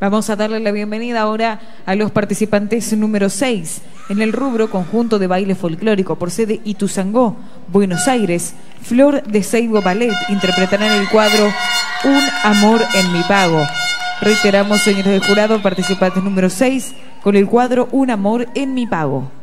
Vamos a darle la bienvenida ahora a los participantes número 6 en el rubro conjunto de baile folclórico por sede Ituzangó, Buenos Aires. Flor de Seibo Ballet interpretarán el cuadro Un amor en mi pago. Reiteramos, señores del jurado, participantes número 6 con el cuadro Un amor en mi pago.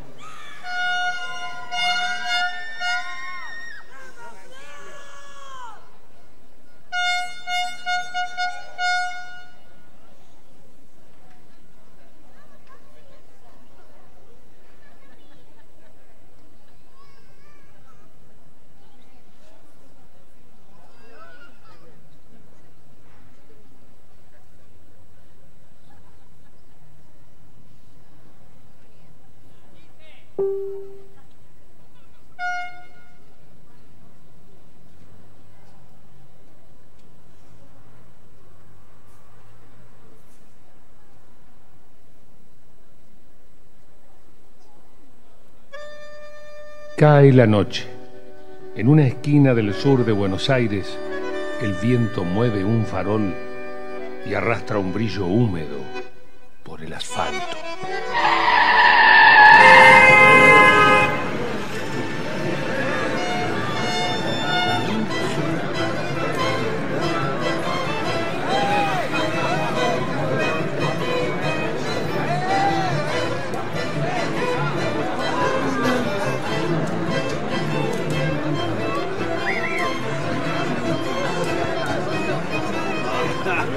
Cae la noche. En una esquina del sur de Buenos Aires, el viento mueve un farol y arrastra un brillo húmedo por el asfalto.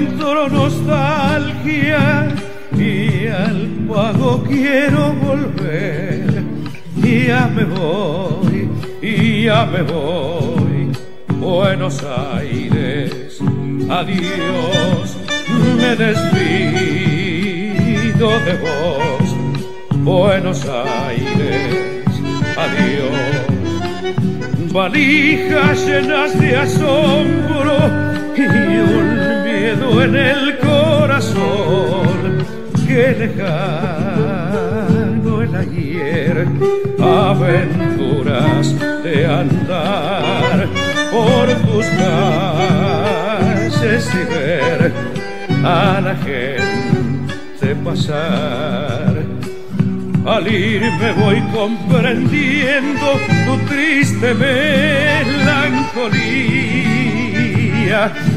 entró nostalgia y al pago quiero volver. Ya me voy, ya me voy. Buenos Aires, adiós, me despido de vos. Buenos Aires, adiós. Valijas llenas de asombro y un en el corazón que lejano el ayer aventuras de andar por tus calles y ver a la gente pasar. Al ir me voy comprendiendo tu triste melancolía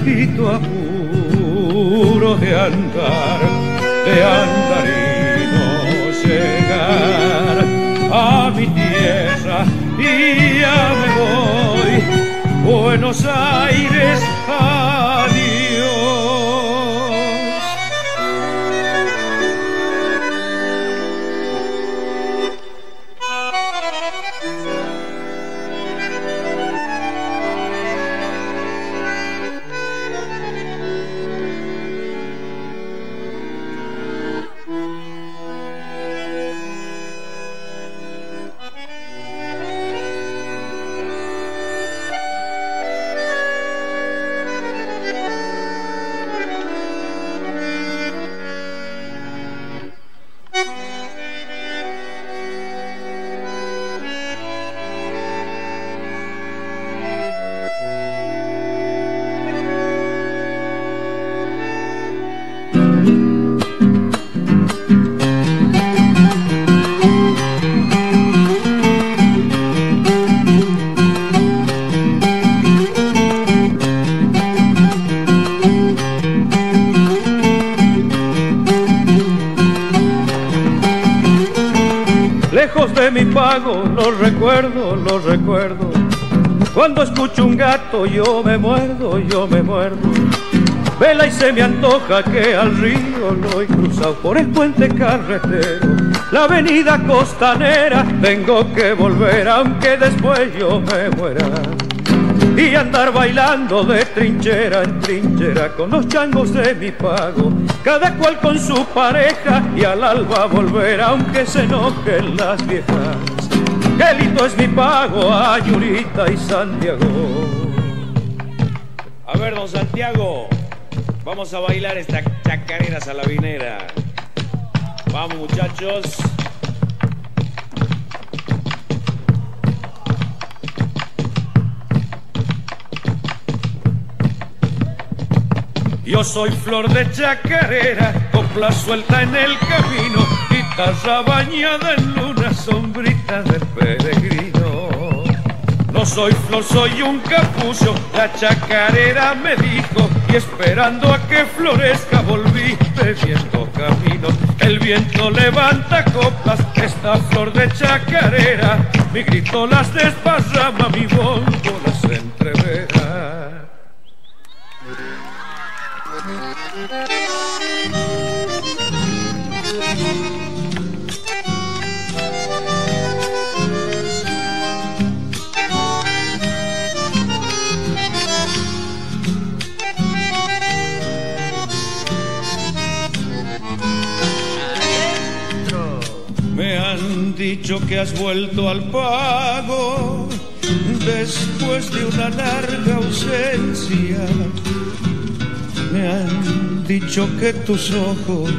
y tu de andar, de andar y no llegar a mi tierra y ya me voy. Buenos Aires, adiós. Pago, lo recuerdo, lo recuerdo. Cuando escucho un gato yo me muerdo, yo me muerdo. Vela y se me antoja que al río lo he cruzado por el puente carretero. La avenida costanera tengo que volver aunque después yo me muera. Y andar bailando de trinchera en trinchera con los changos de mi pago. Cada cual con su pareja y al alba volver aunque se enojen las viejas. Qué lindo es mi pago a Yurita y Santiago. A ver, don Santiago, vamos a bailar esta chacarera salabinera. Vamos, muchachos. Yo soy flor de chacarera, copla suelta en el camino, guitarra bañada en luna, sombrita de peregrino. No soy flor, soy un capullo, la chacarera me dijo, y esperando a que florezca volviste viendo caminos. El viento levanta coplas, esta flor de chacarera, mi grito las desparrama, mi bombo dicho que has vuelto al pago después de una larga ausencia. Me han dicho que tus ojos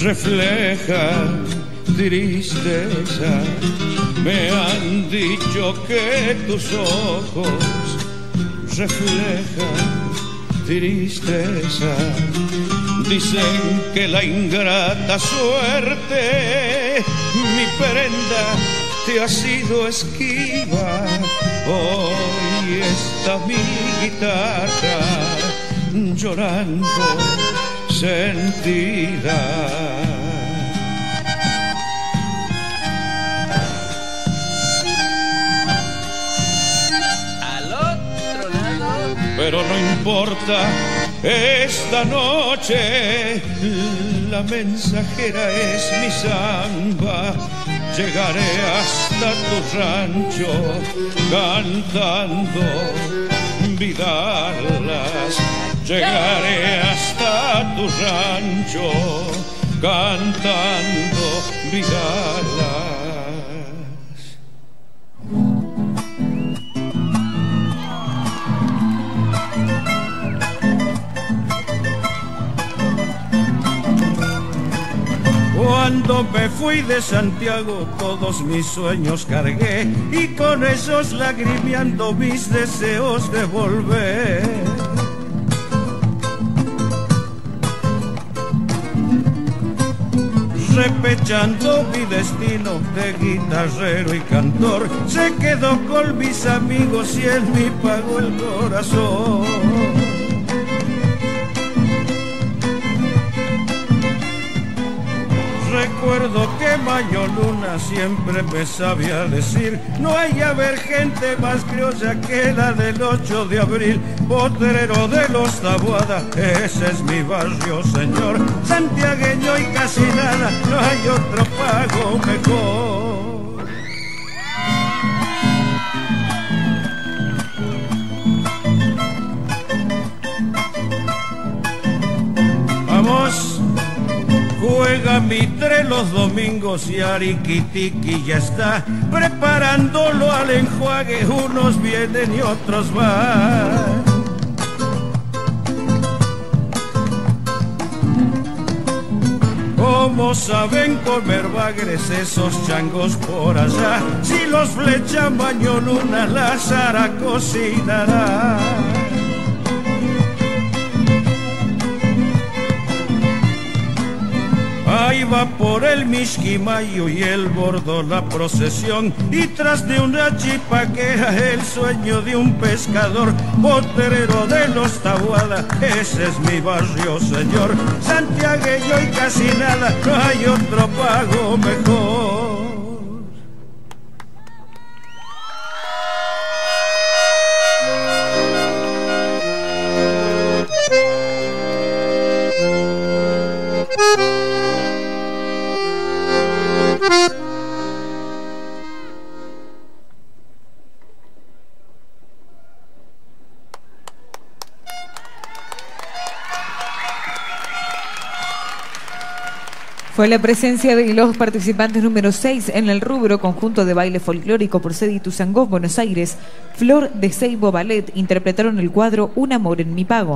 reflejan tristeza. Me han dicho que tus ojos reflejan tristeza. Dicen que la ingrata suerte, mi prenda, te ha sido esquiva. Hoy está mi guitarra llorando sentida. Al otro lado. Pero no importa, esta noche la mensajera es mi samba. Llegaré hasta tu rancho cantando vidalas. Llegaré hasta tu rancho cantando vidalas. Cuando me fui de Santiago todos mis sueños cargué y con esos lagrimeando mis deseos de volver. Repechando mi destino de guitarrero y cantor, se quedó con mis amigos y él me pagó el corazón. Recuerdo que Mayo Luna siempre me sabía decir No hay a ver gente más criolla que la del 8 de abril. Potrero de los Tabuada, ese es mi barrio señor. Santiagueño y casi nada, no hay otro pago mejor Juega Mitre los domingos y Ariquitiqui ya está preparándolo al enjuague. Unos vienen y otros van. ¿Cómo saben comer bagres esos changos por allá? Si los flechan baño luna, la Sara cocinará. Por el Mishquimayo y el bordo la procesión. Y tras de una chipaquera el sueño de un pescador potrero de los Tabuada ese es mi barrio señor. Santiagueño y casi nada no hay otro pago mejor Fue la presencia de los participantes número 6 en el rubro conjunto de baile folclórico por Ituzangó, Buenos Aires. Flor de Seibo Ballet interpretaron el cuadro Un amor en mi pago.